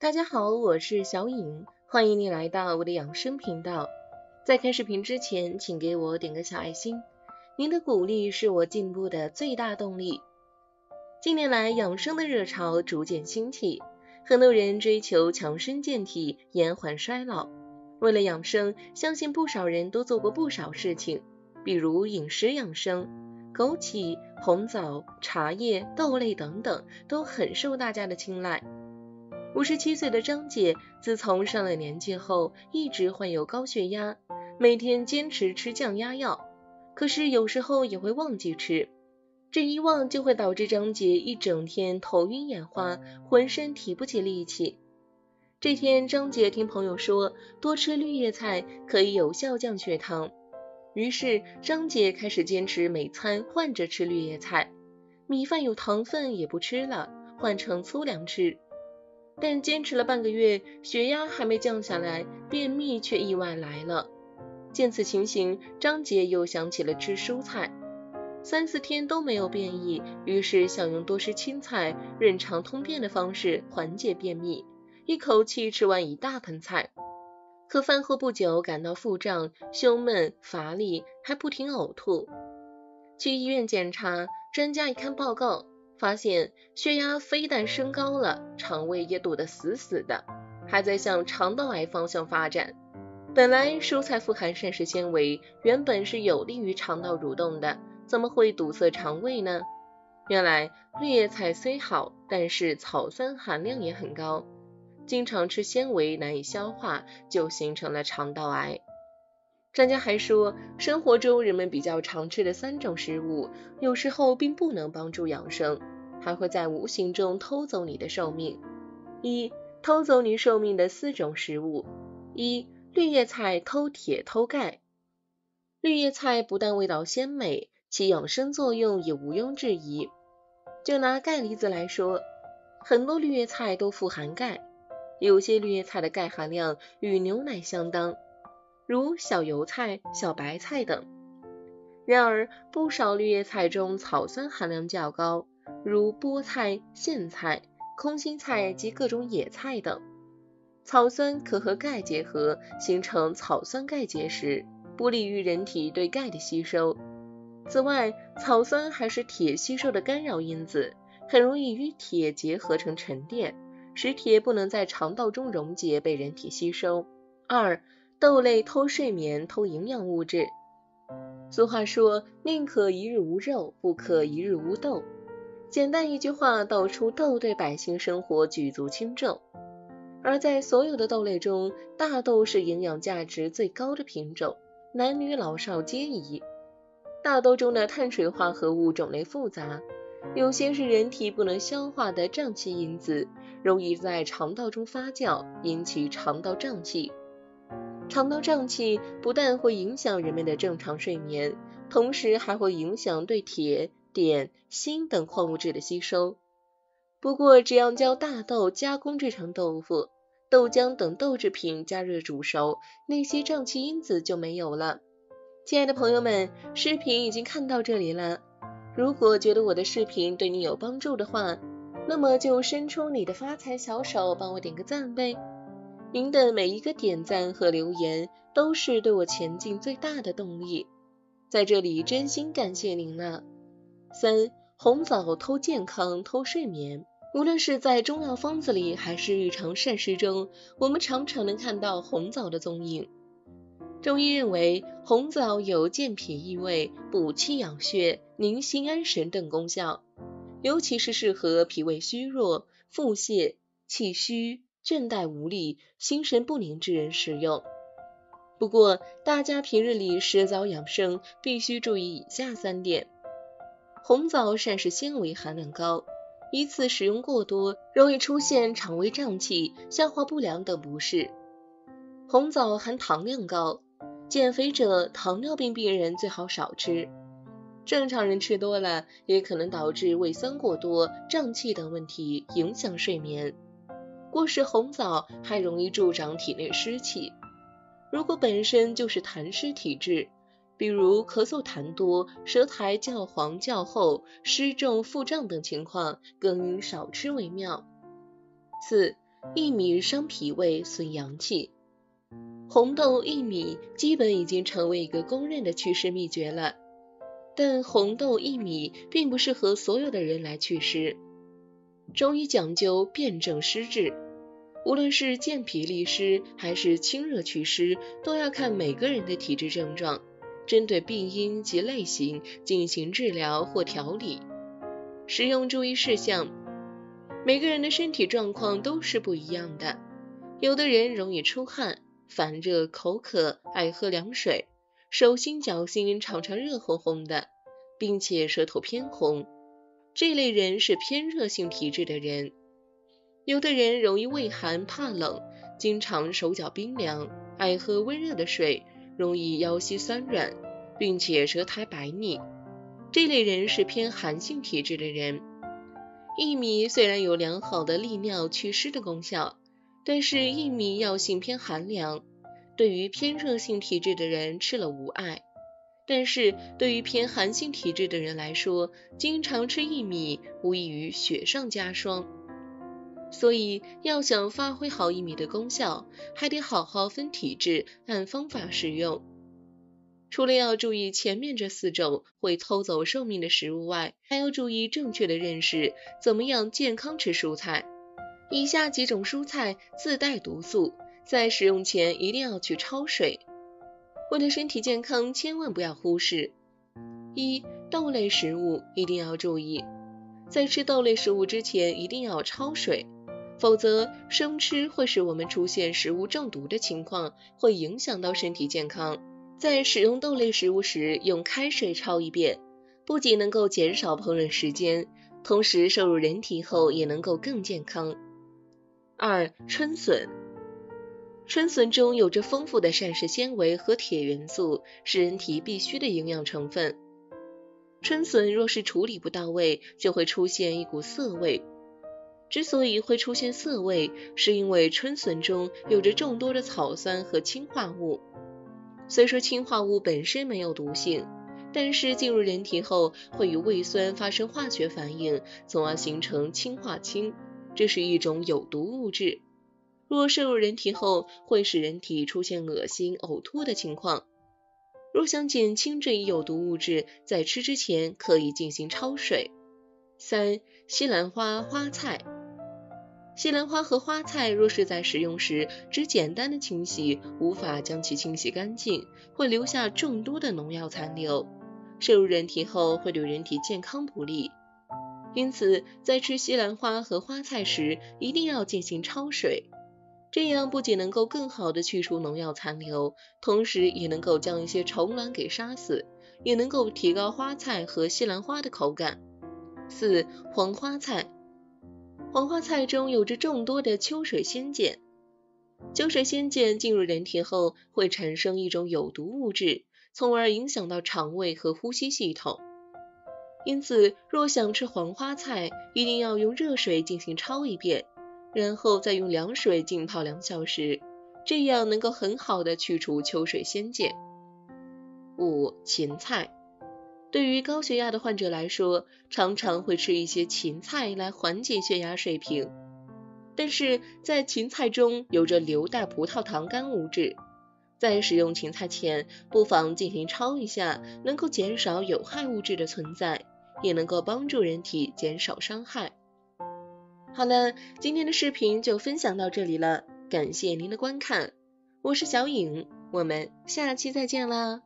大家好，我是小颖，欢迎你来到我的养生频道。在看视频之前，请给我点个小爱心，您的鼓励是我进步的最大动力。近年来，养生的热潮逐渐兴起，很多人追求强身健体、延缓衰老。为了养生，相信不少人都做过不少事情，比如饮食养生，枸杞、红枣、茶叶、豆类等等都很受大家的青睐。五十七岁的张姐，自从上了年纪后，一直患有高血压，每天坚持吃降压药，可是有时候也会忘记吃，这一忘就会导致张姐一整天头晕眼花，浑身提不起力气。这天，张姐听朋友说，多吃绿叶菜可以有效降血糖，于是张姐开始坚持每餐换着吃绿叶菜，米饭有糖分也不吃了，换成粗粮吃。但坚持了半个月，血压还没降下来，便秘却意外来了。见此情形，张杰又想起了吃蔬菜，三四天都没有便意，于是想用多吃青菜、润肠通便的方式缓解便秘，一口气吃完一大盆菜。可饭后不久感到腹胀、胸闷、乏力，还不停呕吐。去医院检查，专家一看报告。发现血压非但升高了，肠胃也堵得死死的，还在向肠道癌方向发展。本来蔬菜富含膳食纤维，原本是有利于肠道蠕动的，怎么会堵塞肠胃呢？原来绿叶菜虽好，但是草酸含量也很高，经常吃纤维难以消化，就形成了肠道癌。专家还说，生活中人们比较常吃的三种食物，有时候并不能帮助养生，还会在无形中偷走你的寿命。一、偷走你寿命的四种食物。一、绿叶菜偷铁偷钙。绿叶菜不但味道鲜美，其养生作用也毋庸置疑。就拿钙离子来说，很多绿叶菜都富含钙，有些绿叶菜的钙含量与牛奶相当。如小油菜、小白菜等。然而，不少绿叶菜中草酸含量较高，如菠菜、苋菜、空心菜及各种野菜等。草酸可和钙结合，形成草酸钙结石，不利于人体对钙的吸收。此外，草酸还是铁吸收的干扰因子，很容易与铁结合成沉淀，使铁不能在肠道中溶解被人体吸收。二豆类偷睡眠、偷营养物质。俗话说：“宁可一日无肉，不可一日无豆。”简单一句话，道出豆对百姓生活举足轻重。而在所有的豆类中，大豆是营养价值最高的品种，男女老少皆宜。大豆中的碳水化合物种类复杂，有些是人体不能消化的胀气因子，容易在肠道中发酵，引起肠道胀气。肠道胀气不但会影响人们的正常睡眠，同时还会影响对铁、碘、锌等矿物质的吸收。不过，只要将大豆加工制成豆腐、豆浆等豆制品加热煮熟，那些胀气因子就没有了。亲爱的朋友们，视频已经看到这里了。如果觉得我的视频对你有帮助的话，那么就伸出你的发财小手，帮我点个赞呗。您的每一个点赞和留言都是对我前进最大的动力，在这里真心感谢您了。三红枣偷健康偷睡眠，无论是在中药方子里还是日常膳食中，我们常常能看到红枣的踪影。中医认为红枣有健脾益胃、补气养血、宁心安神等功效，尤其是适合脾胃虚弱、腹泻、气虚。倦怠无力、心神不宁之人食用。不过，大家平日里食枣养生必须注意以下三点：红枣膳食纤维含量高，一次食用过多容易出现肠胃胀气、消化不良等不适。红枣含糖量高，减肥者、糖尿病病人最好少吃。正常人吃多了，也可能导致胃酸过多、胀气等问题，影响睡眠。过食红枣还容易助长体内湿气。如果本身就是痰湿体质，比如咳嗽痰多、舌苔较黄较厚、湿重腹胀等情况，更应少吃为妙。四、薏米伤脾胃，损阳气。红豆、薏米基本已经成为一个公认的祛湿秘诀了。但红豆、薏米并不适合所有的人来祛湿。中医讲究辨证施治，无论是健脾利湿还是清热祛湿，都要看每个人的体质症状，针对病因及类型进行治疗或调理。使用注意事项：每个人的身体状况都是不一样的，有的人容易出汗。烦热、口渴、爱喝凉水，手心、脚心常常热烘烘的，并且舌头偏红，这类人是偏热性体质的人。有的人容易畏寒怕冷，经常手脚冰凉，爱喝温热的水，容易腰膝酸软，并且舌苔白腻，这类人是偏寒性体质的人。薏米虽然有良好的利尿祛湿的功效。但是薏米药性偏寒凉，对于偏热性体质的人吃了无碍，但是对于偏寒性体质的人来说，经常吃薏米无异于雪上加霜。所以要想发挥好薏米的功效，还得好好分体质，按方法使用。除了要注意前面这四种会偷走寿命的食物外，还要注意正确的认识怎么样健康吃蔬菜。以下几种蔬菜自带毒素，在食用前一定要去焯水。为了身体健康，千万不要忽视。一、豆类食物一定要注意，在吃豆类食物之前一定要焯水，否则生吃会使我们出现食物中毒的情况，会影响到身体健康。在使用豆类食物时，用开水焯一遍，不仅能够减少烹饪时间，同时摄入人体后也能够更健康。二、春笋，春笋中有着丰富的膳食纤维和铁元素，是人体必需的营养成分。春笋若是处理不到位，就会出现一股涩味。之所以会出现涩味，是因为春笋中有着众多的草酸和氰化物。虽说氰化物本身没有毒性，但是进入人体后会与胃酸发生化学反应，从而形成氰化氢。这是一种有毒物质，若摄入人体后，会使人体出现恶心、呕吐的情况。若想减轻这一有毒物质，在吃之前可以进行焯水。三、西兰花、花菜。西兰花和花菜若是在食用时只简单的清洗，无法将其清洗干净，会留下众多的农药残留，摄入人体后会对人体健康不利。因此，在吃西兰花和花菜时，一定要进行焯水，这样不仅能够更好的去除农药残留，同时也能够将一些虫卵给杀死，也能够提高花菜和西兰花的口感。四、黄花菜，黄花菜中有着众多的秋水仙碱，秋水仙碱进入人体后，会产生一种有毒物质，从而影响到肠胃和呼吸系统。因此，若想吃黄花菜，一定要用热水进行焯一遍，然后再用凉水浸泡两小时，这样能够很好的去除秋水仙碱。五、芹菜，对于高血压的患者来说，常常会吃一些芹菜来缓解血压水平，但是在芹菜中有着硫代葡萄糖苷物质，在使用芹菜前，不妨进行焯一下，能够减少有害物质的存在。也能够帮助人体减少伤害。好了，今天的视频就分享到这里了，感谢您的观看，我是小颖，我们下期再见啦。